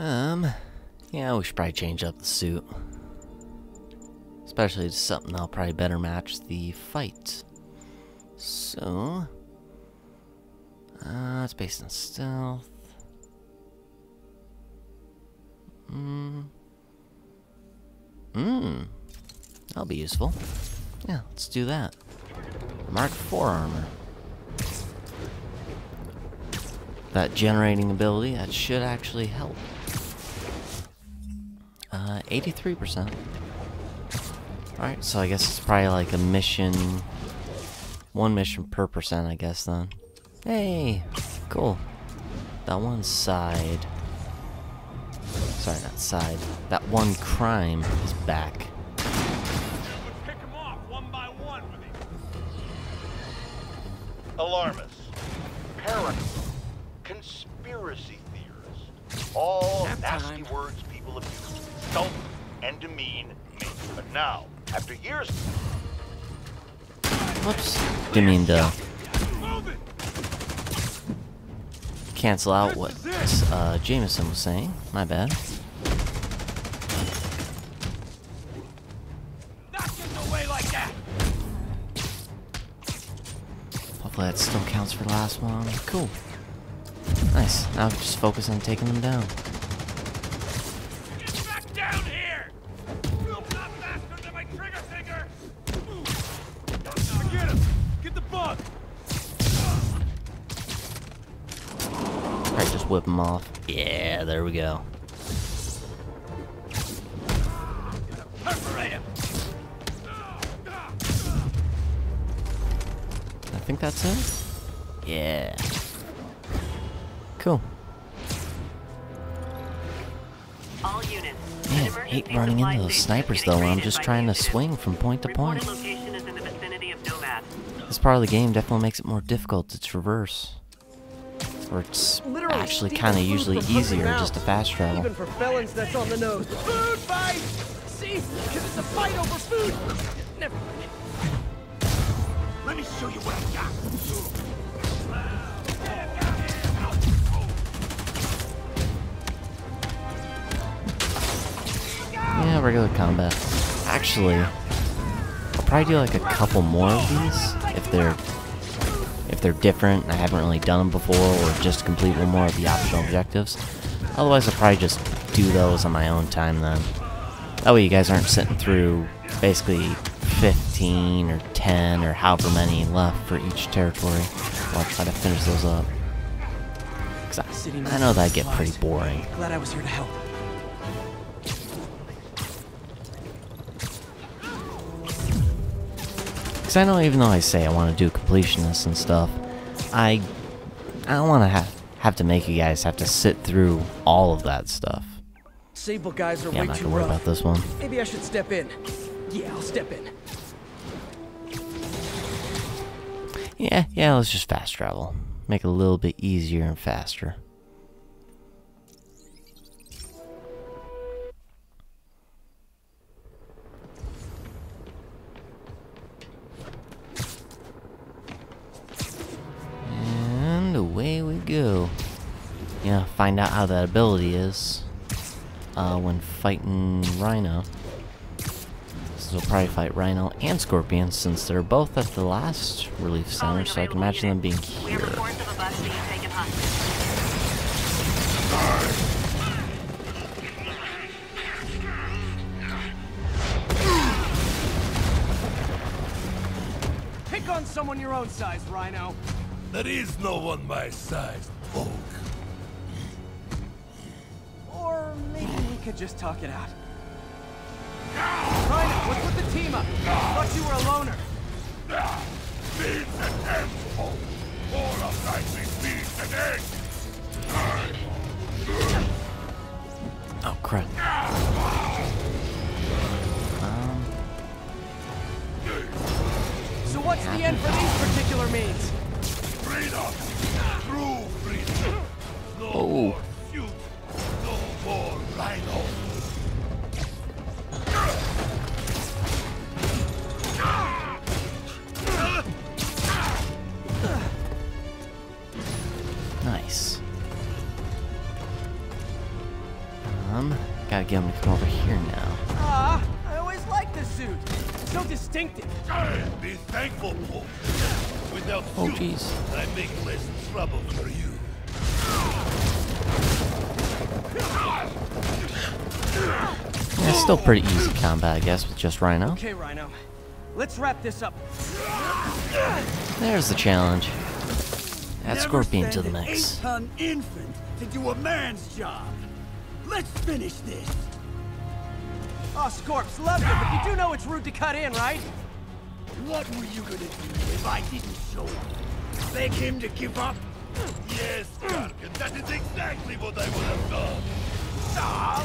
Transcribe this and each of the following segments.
Um, yeah, we should probably change up the suit. Especially to something that'll probably better match the fight. So, uh, it's based on stealth. Hmm. Hmm. That'll be useful. Yeah, let's do that. Mark 4 armor. That generating ability, that should actually help. Uh, 83%. Alright, so I guess it's probably like a mission... One mission per percent, I guess, then. Hey! Cool. That one side... Sorry, not side. That one crime is back. And demean me. But now, after years... Whoops. Didn't mean to cancel out what uh, Jameson was saying. My bad. Hopefully that still counts for the last one. Cool. Nice. Now just focus on taking them down. Whip them off. Yeah, there we go. I think that's it. Yeah. Cool. All units. Man, I hate running into those snipers though when I'm just trying to swing from point to point. Reported location is in the vicinity of Nomad. This part of the game definitely makes it more difficult to traverse. Or it's Literally actually kind of usually easier mouths. just to fast travel. Even for felons, that's on the nose. Food fight! See? Because it's a fight over food! Never mind. Let me show you what I got! Yeah, regular combat. Actually, I'll probably do like a couple more of these if they're if they're different and I haven't really done them before, or just complete one more of the optional objectives. Otherwise, I'll probably just do those on my own time then. That way, you guys aren't sitting through basically 15 or 10 or however many left for each territory while I try to finish those up. 'Cause I, I know that'd get pretty boring. Glad I was here to help. Because I know even though I say I want to do completionists and stuff, I I don't want to have have to make you guys have to sit through all of that stuff. Sable guys are Yeah, I'm not gonna worry rough. about this one. Maybe I should step in. Yeah, I'll step in. Yeah, yeah, let's just fast travel. Make it a little bit easier and faster. Find out how that ability is uh, when fighting Rhino. So we'll probably fight Rhino and Scorpion since they're both at the last relief center, so I can imagine them being here. have reports of a bus being taken hostage. Pick on someone your own size, Rhino. There is no one my size, Poke. Could just talk it out. Rhino, what's with the team still pretty easy combat, I guess, with just Rhino. Okay, Rhino. Let's wrap this up. There's the challenge. Add Never Scorpion to the mix. eight-ton infant to do a man's job. Let's finish this. Oh, Scorps, love you, but you do know it's rude to cut in, right? What were you gonna do if I didn't show up? Beg him to give up? Yes, Gargan, that is exactly what I would have done.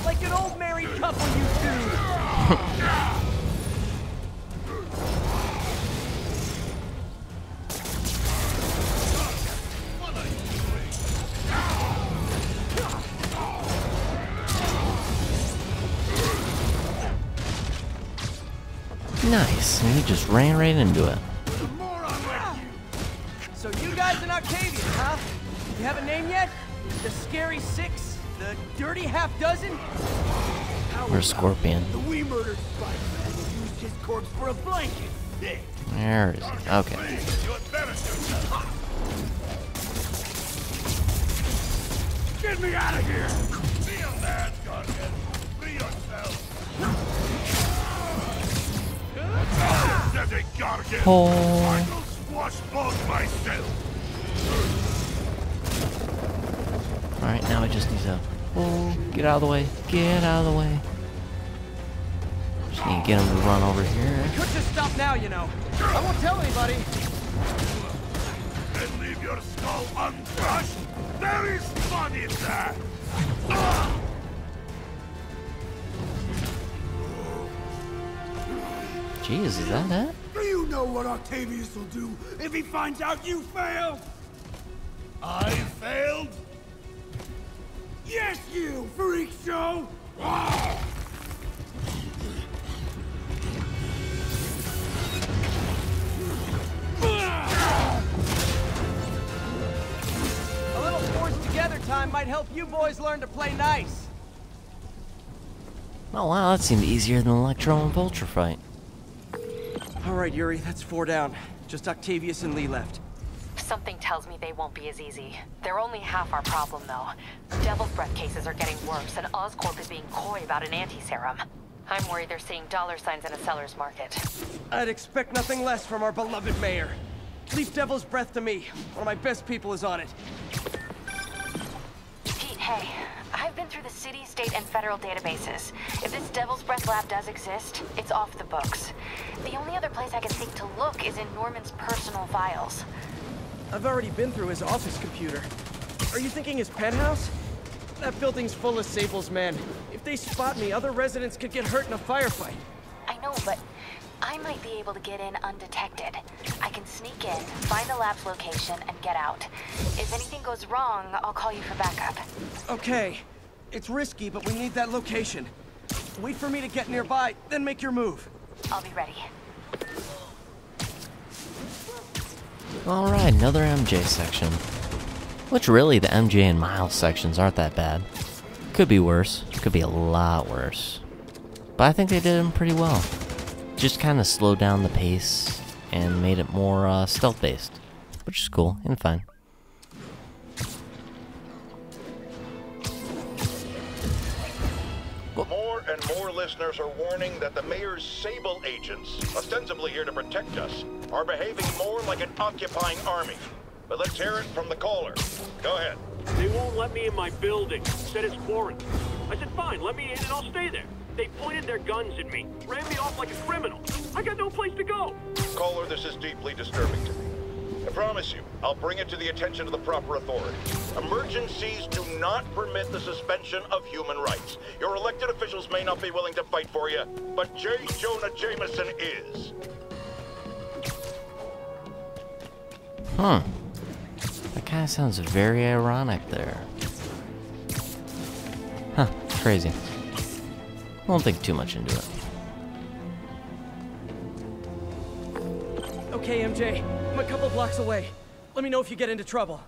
Like an old married couple, you two. What are you doing? Nice, and he just ran right into it. So you guys in Octavius, huh? You have a name yet? The Scary Six? The Dirty Half Dozen? Where's Scorpion? The we murdered Spider-Man used his corpse for a blanket. There. Where is he? Okay. Please, you embarrass yourself. Get me out of here! Be a man, Gargan. Free yourself. Pathetic Gargan. Oh. I will squash both myself. Alright, now I just need to. Oh, get out of the way. Get out of the way. Just need to get him to run over here. Could just stop now, you know. I won't tell anybody. And leave your skull uncrushed. There is fun in that. Jeez, is that it? Do you know what Octavius will do if he finds out you failed? I failed. Yes, you, freak show! A little forced together time might help you boys learn to play nice. Oh wow, that seemed easier than Electro and Vulture fight. All right, Yuri, that's four down. Just Octavius and Li left. Something tells me they won't be as easy. They're only half our problem, though. Devil's Breath cases are getting worse, and Oscorp is being coy about an anti-serum. I'm worried they're seeing dollar signs in a seller's market. I'd expect nothing less from our beloved mayor. Leave Devil's Breath to me. One of my best people is on it. Pete, hey. I've been through the city, state, and federal databases. If this Devil's Breath lab does exist, it's off the books. The only other place I can think to look is in Norman's personal files. I've already been through his office computer. Are you thinking his penthouse? That building's full of Sable's men. If they spot me, other residents could get hurt in a firefight. I know, but I might be able to get in undetected. I can sneak in, find the lab's location, and get out. If anything goes wrong, I'll call you for backup. Okay. It's risky, but we need that location. Wait for me to get nearby, then make your move. I'll be ready. Alright, another MJ section. Which really, the MJ and Miles sections aren't that bad. Could be worse. Could be a lot worse. But I think they did them pretty well. Just kind of slowed down the pace and made it more uh, stealth based. Which is cool and fine. Warning that the mayor's Sable agents, ostensibly here to protect us, are behaving more like an occupying army. But let's hear it from the caller. Go ahead. They won't let me in my building. Said it's quarantine. I said, fine, let me in and I'll stay there. They pointed their guns at me, ran me off like a criminal. I got no place to go. Caller, this is deeply disturbing to me. Promise you, I'll bring it to the attention of the proper authorities. Emergencies do not permit the suspension of human rights. Your elected officials may not be willing to fight for you, but J. Jonah Jameson is. Huh. That kind of sounds very ironic there. Huh, crazy. Won't think too much into it. Okay, MJ. I'm a couple blocks away. Let me know if you get into trouble.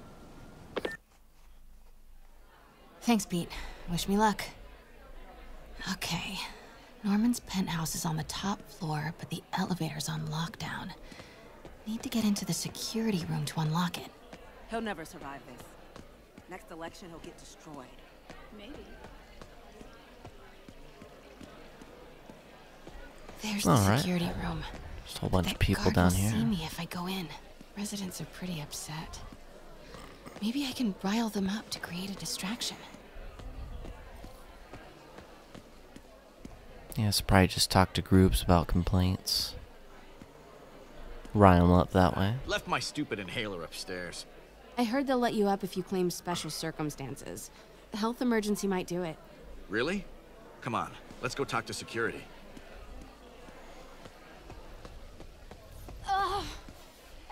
Thanks, Pete. Wish me luck. Okay. Norman's penthouse is on the top floor, but the elevator's on lockdown. Need to get into the security room to unlock it. He'll never survive this. Next election, he'll get destroyed. Maybe. There's the All right. security room. Just a whole bunch That of people guard down will here. see me if I go in. Residents are pretty upset. Maybe I can rile them up to create a distraction. Yeah, so probably just talk to groups about complaints. Rile them up that way. Left my stupid inhaler upstairs. I heard they'll let you up if you claim special circumstances. A health emergency might do it. Really? Come on, let's go talk to security.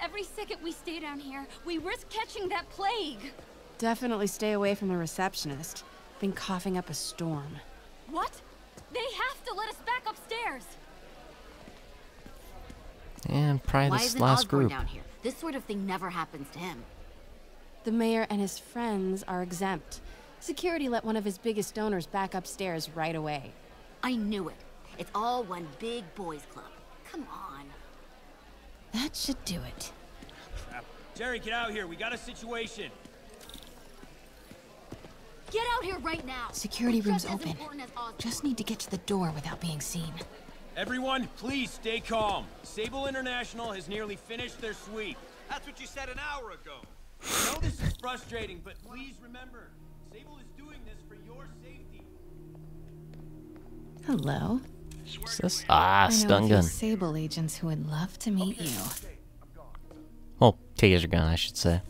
Every second we stay down here, we risk catching that plague. Definitely stay away from the receptionist. Been coughing up a storm. What? They have to let us back upstairs. And probably Why this isn't last Osborn group. down here? This sort of thing never happens to him. The mayor and his friends are exempt. Security let one of his biggest donors back upstairs right away. I knew it. It's all one big boys club. Come on. That should do it. Jerry, get out here. We got a situation. Get out here right now. Security We're room's just open. important as Osborn. Just need to get to the door without being seen. Everyone, please stay calm. Sable International has nearly finished their sweep. That's what you said an hour ago. I know this is frustrating, but please remember, Sable is doing this for your safety. Hello. What's this? Ah, I know stun a gun. Sable agents who would love to meet you. Oh, taser gun, I should say.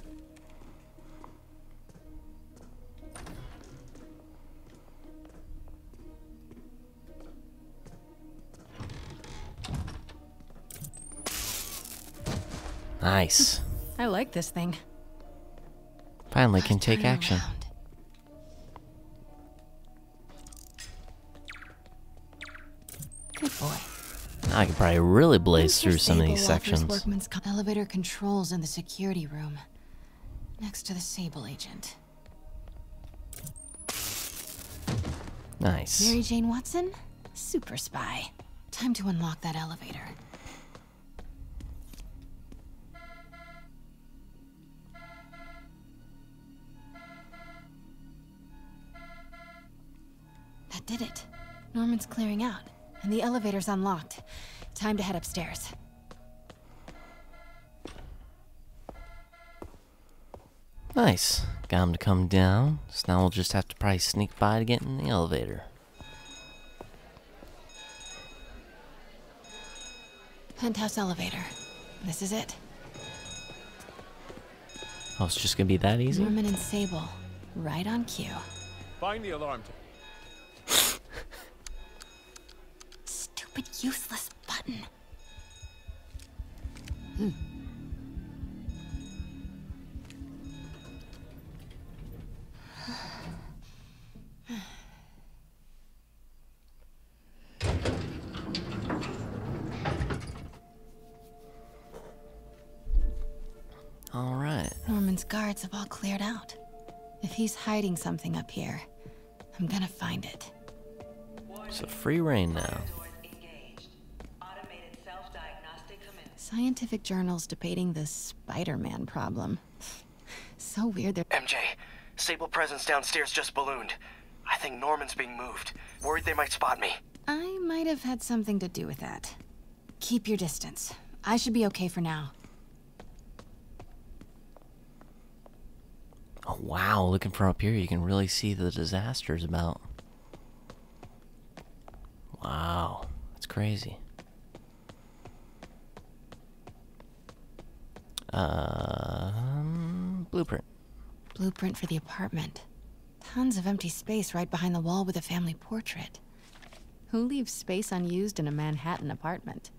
Nice. I like this thing. Finally can take action. around. I could probably really blaze through some of these sections. Elevator controls in the security room, next to the Sable agent. Nice. Mary Jane Watson, super spy. Time to unlock that elevator. That did it. Norman's clearing out, and the elevator's unlocked. Time to head upstairs. Nice. Got him to come down. So now we'll just have to probably sneak by to get in the elevator. Penthouse elevator. This is it. Oh, it's just gonna be that easy? Norman and Sable, right on cue. Find the alarm. Stupid useless he's hiding something up here, I'm gonna find it. So free reign now. Scientific journals debating the Spider-Man problem. so weird they're- MJ, Sable presence downstairs just ballooned. I think Norman's being moved. Worried they might spot me. I might have had something to do with that. Keep your distance. I should be okay for now. Oh, wow. Looking from up here, you can really see the disasters about. Wow. That's crazy. Um, blueprint. Blueprint for the apartment. Tons of empty space right behind the wall with a family portrait. Who leaves space unused in a Manhattan apartment?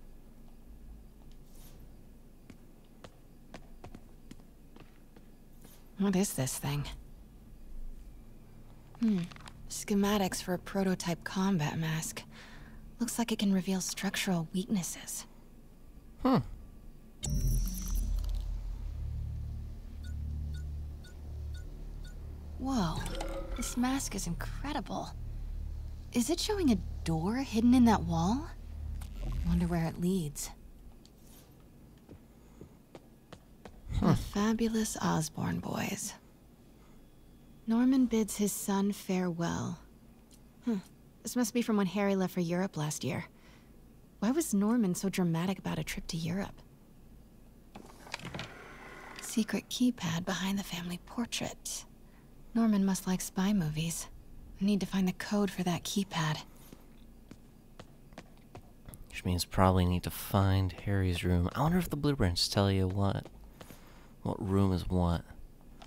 What is this thing? Hmm. Schematics for a prototype combat mask. Looks like it can reveal structural weaknesses. Huh. Whoa. This mask is incredible. Is it showing a door hidden in that wall? Wonder where it leads. The fabulous Osborn boys. Norman bids his son farewell. Hmm. This must be from when Harry left for Europe last year. Why was Norman so dramatic about a trip to Europe? Secret keypad behind the family portrait. Norman must like spy movies. Need to find the code for that keypad. Which means probably need to find Harry's room. I wonder if the blueprints tell you what what room is what.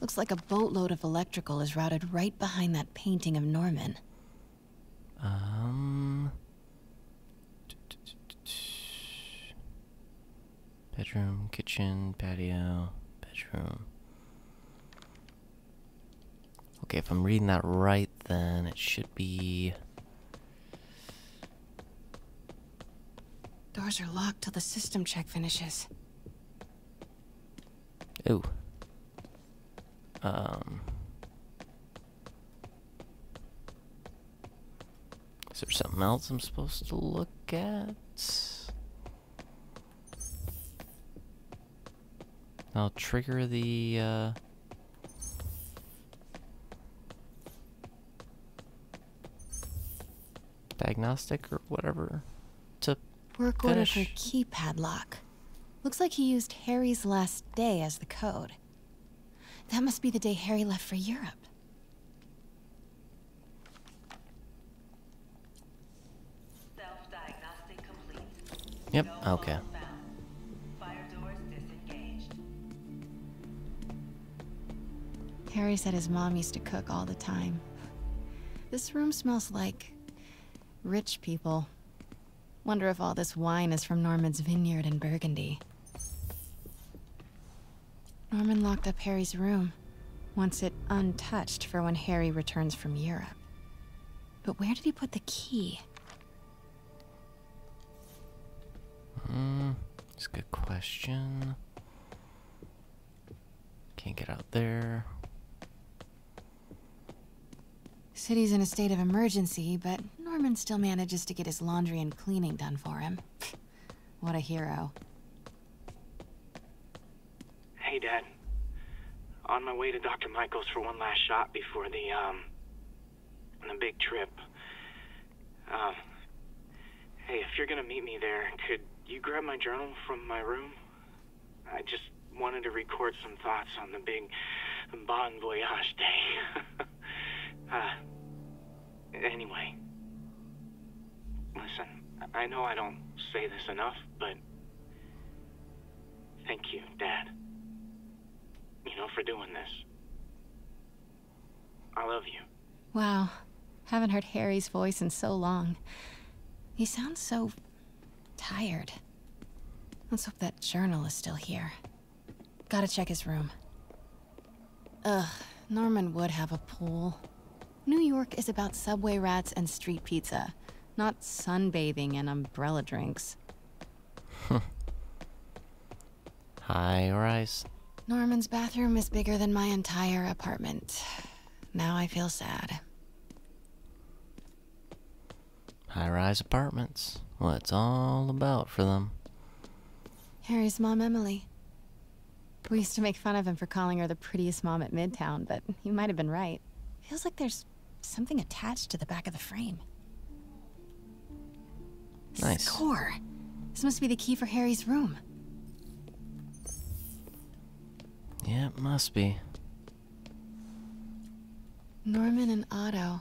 Looks like a boatload of electrical is routed right behind that painting of Norman. Um bedroom, kitchen, patio, bedroom. Okay, if I'm reading that right, then it should be. Doors are locked till the system check finishes. Ooh. Um. Is there something else I'm supposed to look at? I'll trigger the, uh... Diagnostic or whatever to Work order for keypad lock. Looks like he used Harry's last day as the code. That must be the day Harry left for Europe. Yep, okay. Harry said his mom used to cook all the time. This room smells like rich people. Wonder if all this wine is from Norman's vineyard in Burgundy. Norman locked up Harry's room, wants it untouched for when Harry returns from Europe. But where did he put the key? Hmm, that's a good question. Can't get out there. City's in a state of emergency, but Norman still manages to get his laundry and cleaning done for him. what a hero. Hey, Dad. On my way to Dr. Michaels' for one last shot before the, um, the big trip. Um, hey, if you're gonna meet me there, could you grab my journal from my room? I just wanted to record some thoughts on the big Bon Voyage day. uh, anyway. Listen, I know I don't say this enough, but thank you, Dad. You know, for doing this. I love you. Wow. Haven't heard Harry's voice in so long. He sounds so tired. Let's hope that journal is still here. Gotta check his room. Ugh, Norman would have a pool. New York is about subway rats and street pizza, not sunbathing and umbrella drinks. High rise. Norman's bathroom is bigger than my entire apartment. Now I feel sad. High rise apartments. What it's all about for them. Harry's mom, Emily. We used to make fun of him for calling her the prettiest mom at Midtown, but he might have been right. Feels like there's something attached to the back of the frame. Nice. Score. This must be the key for Harry's room. Yeah, it must be. Norman and Otto.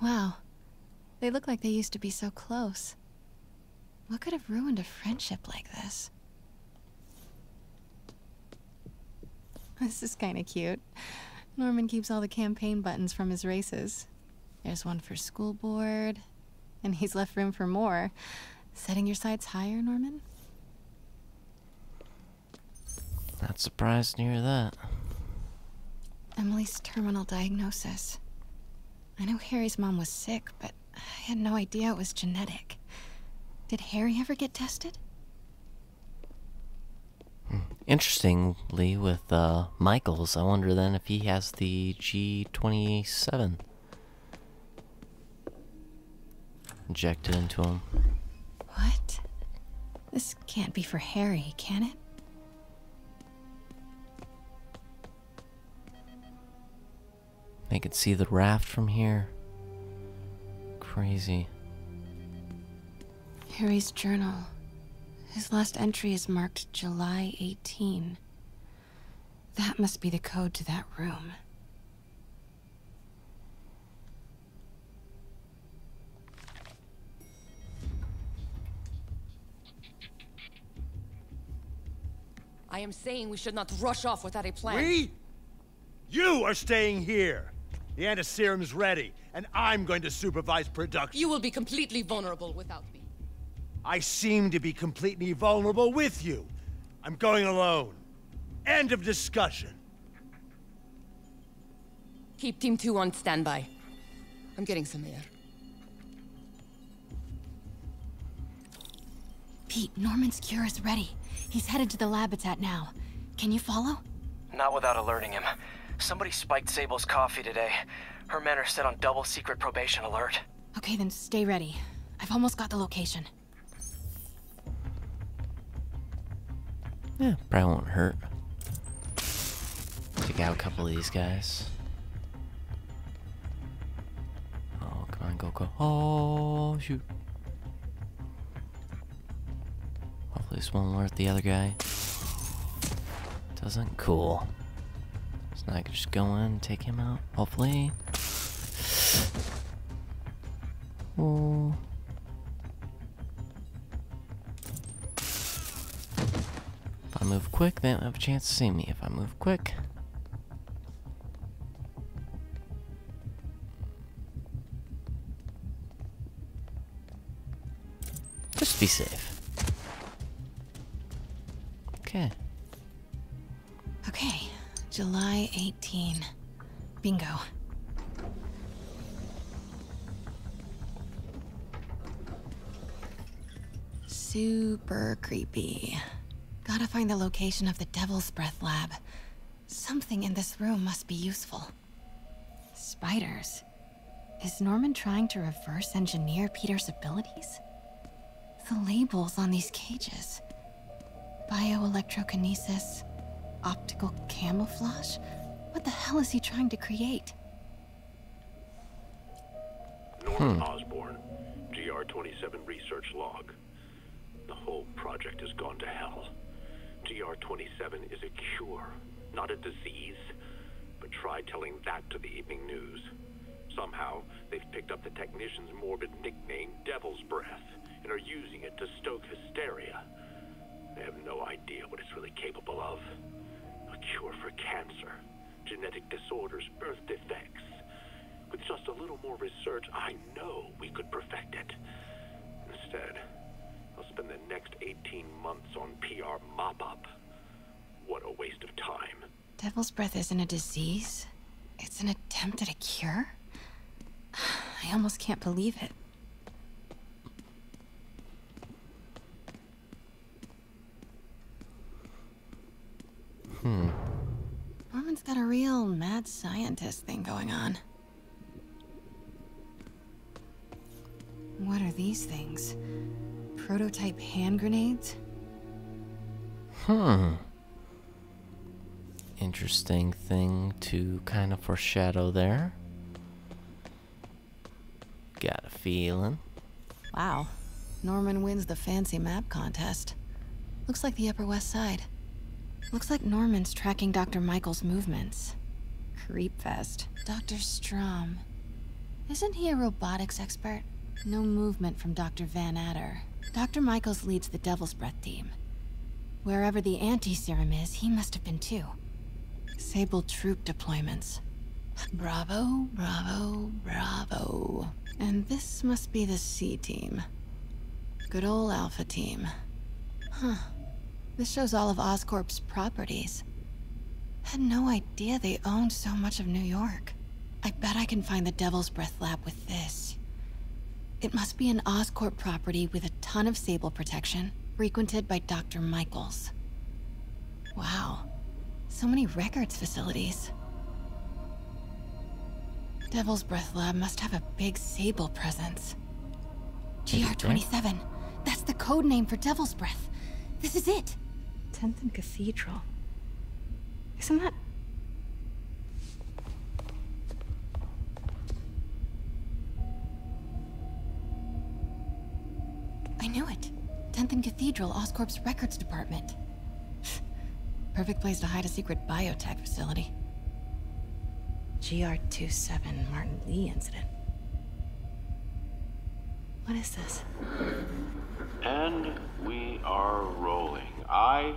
Wow. They look like they used to be so close. What could have ruined a friendship like this? This is kind of cute. Norman keeps all the campaign buttons from his races. There's one for school board, and he's left room for more. Setting your sights higher, Norman? Not surprised to hear that. Emily's terminal diagnosis. I know Harry's mom was sick, but I had no idea it was genetic. Did Harry ever get tested? Interestingly, with uh, Michaels, I wonder then if he has the G27. injected into him. What? This can't be for Harry, can it? They could see the raft from here. Crazy. Harry's journal. His last entry is marked July 18. That must be the code to that room. I am saying we should not rush off without a plan. We? You are staying here. The antiserum's ready, and I'm going to supervise production. You will be completely vulnerable without me. I seem to be completely vulnerable with you. I'm going alone. End of discussion. Keep Team 2 on standby. I'm getting some air. Pete, Norman's cure is ready. He's headed to the lab it's at now. Can you follow? Not without alerting him. Somebody spiked Sable's coffee today. Her men are set on double secret probation alert. Okay, then stay ready. I've almost got the location. Yeah, probably won't hurt. Take out a couple of these guys. Oh, come on, go, go. Oh, shoot. Hopefully this won't alert the other guy. Doesn't? Cool. So now I can just go in and take him out, hopefully. If I move quick, they don't have a chance to see me. If I move quick. Just be safe. Okay. July 18. Bingo. Super creepy. Gotta find the location of the Devil's Breath lab. Something in this room must be useful. Spiders. Is Norman trying to reverse engineer Peter's abilities? The labels on these cages. Bioelectrokinesis, optical camouflage? What the hell is he trying to create? Norman hmm. Osborn, GR-27 research log. The whole project has gone to hell. GR-27 is a cure, not a disease. But try telling that to the evening news. Somehow, they've picked up the technician's morbid nickname, Devil's Breath, and are using it to stoke hysteria. They have no idea what it's really capable of. Cure for cancer, genetic disorders, birth defects. With just a little more research, I know we could perfect it. Instead, I'll spend the next 18 months on PR mop-up. What a waste of time. Devil's Breath isn't a disease. It's an attempt at a cure? I almost can't believe it. Hmm. Norman's got a real mad scientist thing going on. What are these things? Prototype hand grenades? Hmm. Interesting thing to kind of foreshadow there. Got a feeling. Wow. Norman wins the fancy map contest. Looks like the Upper West Side. Looks like Norman's tracking Dr. Michaels' movements. Creepfest. Dr. Strom. Isn't he a robotics expert? No movement from Dr. Van Adder. Dr. Michaels leads the Devil's Breath team. Wherever the anti-serum is, he must have been too. Sable troop deployments. Bravo, bravo, bravo. And this must be the C team. Good old Alpha team. Huh. This shows all of Oscorp's properties. Had no idea they owned so much of New York. I bet I can find the Devil's Breath lab with this. It must be an Oscorp property with a ton of Sable protection, frequented by Dr. Michaels. Wow. So many records facilities. Devil's Breath Lab must have a big Sable presence. GR27. That's the code name for Devil's Breath. This is it. 10th and Cathedral. Isn't that... I knew it. 10th and Cathedral, Oscorp's records department. Perfect place to hide a secret biotech facility. GR27 Martin Li incident. What is this? And we are rolling. I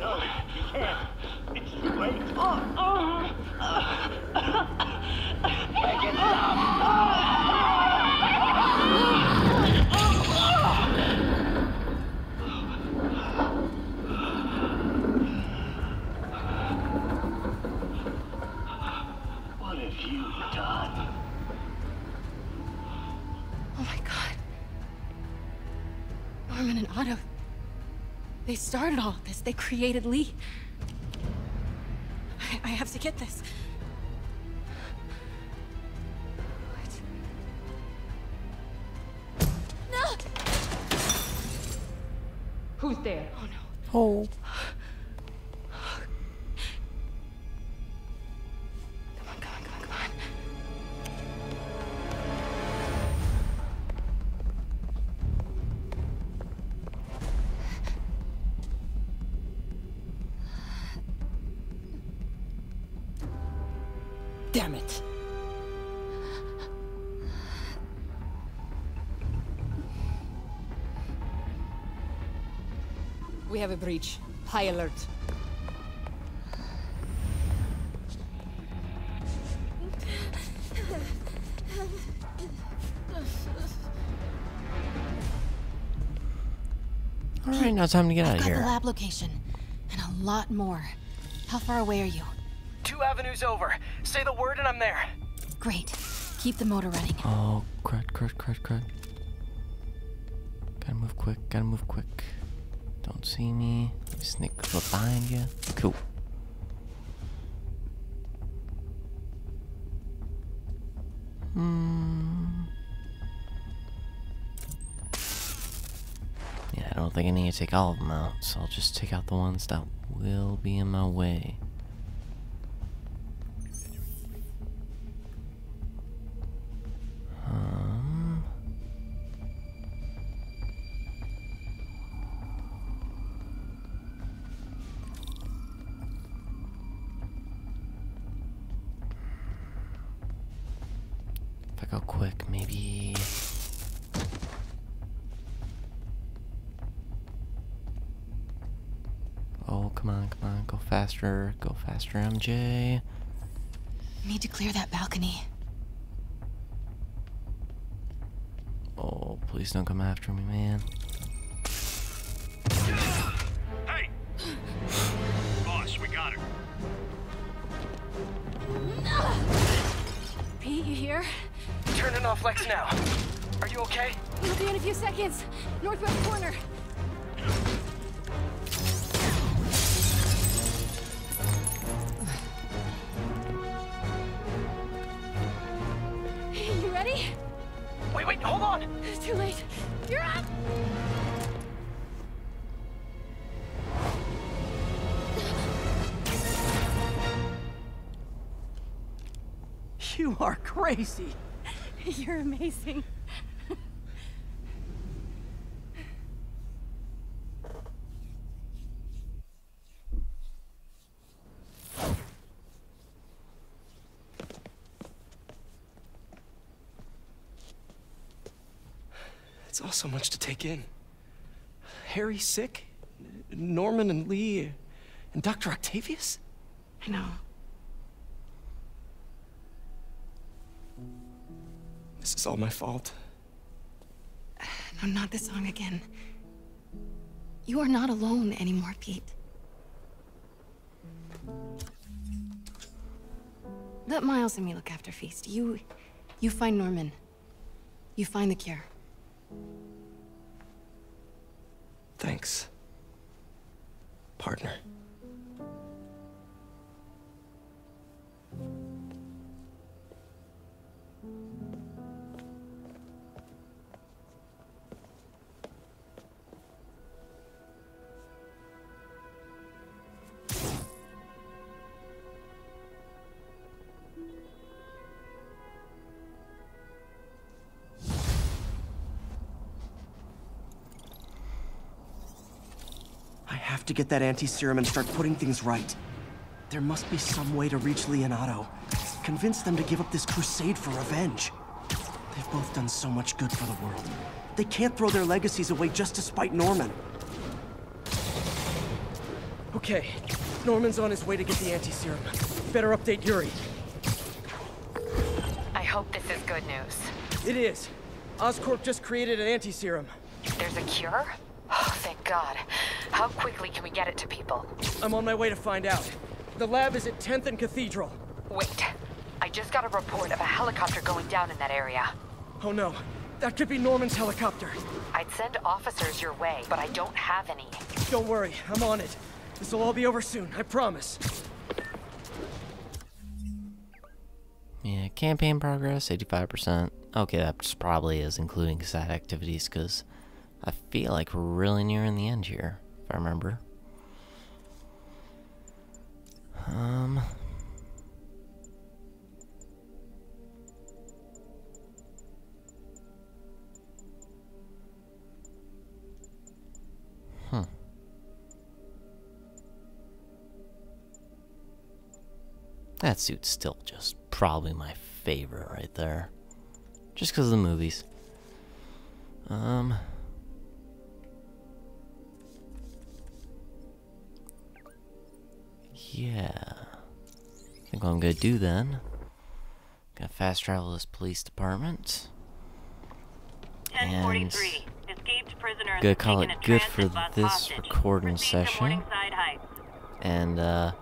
No, you can't. It's too oh, oh. late. Make it What started all of this. They created Li. I, I have to get this. No! Who's there? Oh no. Oh. We have a breach. High alert. Alright, now time to get out I've of got the lab location. And a lot more. How far away are you? Two avenues over. Say the word and I'm there. Great. Keep the motor running. Oh, crud, crud, crud, crud. Gotta move quick, gotta move quick. Don't see me. Sneak up behind you. Cool. Hmm. Yeah, I don't think I need to take all of them out, so I'll just take out the ones that will be in my way. If I go quick, maybe. Oh, come on, come on, go faster, go faster, MJ. Need to clear that balcony. Oh, please don't come after me, man. Turning now. Are you okay? We'll be in a few seconds. Northwest corner. You ready? Wait, wait, hold on! It's too late. You're up! You are crazy. You're amazing. It's all so much to take in. Harry sick? Norman and Li? And Dr. Octavius? I know. Is all my fault. No, not this song again. You are not alone anymore, Pete. Let Miles and me look after Feast. You... you find Norman. You find the cure. Thanks. Partner. To get that anti-serum and start putting things right. There must be some way to reach Li and Otto. Convince them to give up this crusade for revenge. They've both done so much good for the world. They can't throw their legacies away just to spite Norman. Okay, Norman's on his way to get the anti-serum. Better update Yuri. I hope this is good news. It is. Oscorp just created an anti-serum. There's a cure? Oh, thank God. How quickly can we get it to people? I'm on my way to find out. The lab is at 10th and Cathedral. Wait. I just got a report of a helicopter going down in that area. Oh no. That could be Norman's helicopter. I'd send officers your way, but I don't have any. Don't worry, I'm on it. This will all be over soon, I promise. Yeah, campaign progress, 85%. Okay, that probably is including side activities, because I feel like we're really nearing the end here, if I remember. Um... Hmm. That suit's still just probably my favorite right there. Just because of the movies. Um. Yeah. I think what I'm gonna do then. Gonna fast travel this police department. And gonna call it good for this recording session. And uh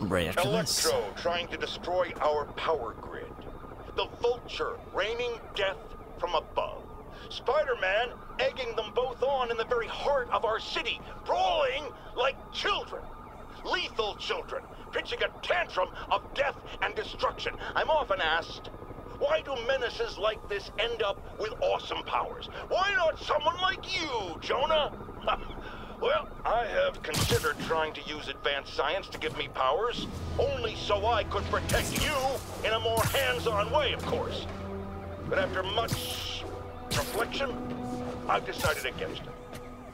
right after this. Electro trying to destroy our power grid. The Vulture raining death from above. Spider-Man egging them both on in the very heart of our city, brawling like children. Lethal children, pitching a tantrum of death and destruction. I'm often asked, why do menaces like this end up with awesome powers? Why not someone like you, Jonah? well, I have considered trying to use advanced science to give me powers, only so I could protect you in a more hands-on way, of course. But after much reflection, I've decided against it.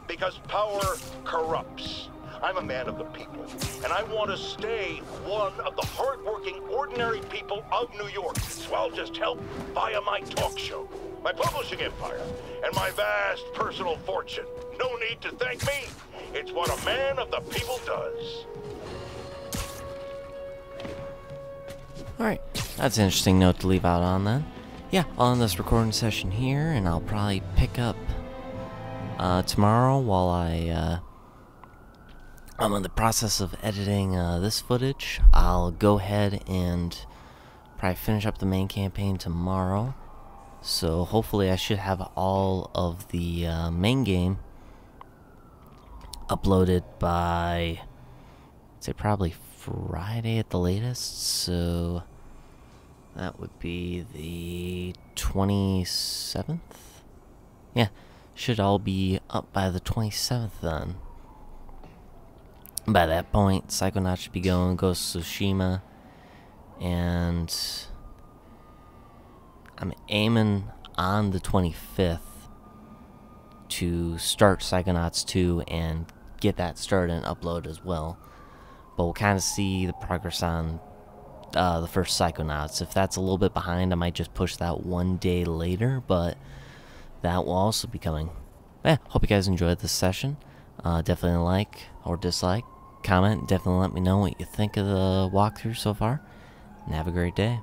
Because power corrupts. I'm a man of the people, and I want to stay one of the hardworking, ordinary people of New York. So I'll just help via my talk show, my publishing empire, and my vast personal fortune. No need to thank me. It's what a man of the people does. Alright, that's an interesting note to leave out on then. Yeah, I'll end this recording session here, and I'll probably pick up uh, tomorrow while I, uh, I'm in the process of editing uh, this footage. I'll go ahead and probably finish up the main campaign tomorrow. So hopefully I should have all of the uh, main game uploaded by, I'd say probably Friday at the latest. So that would be the 27th? Yeah, should all be up by the 27th then. By that point, Psychonauts should be going, Ghost of Tsushima, and I'm aiming on the 25th to start Psychonauts 2 and get that started and upload as well. But we'll kind of see the progress on uh, the first Psychonauts. If that's a little bit behind, I might just push that one day later, but that will also be coming. Yeah, hope you guys enjoyed this session. Uh, definitely like or dislike, comment, definitely let me know what you think of the walkthrough so far, and have a great day.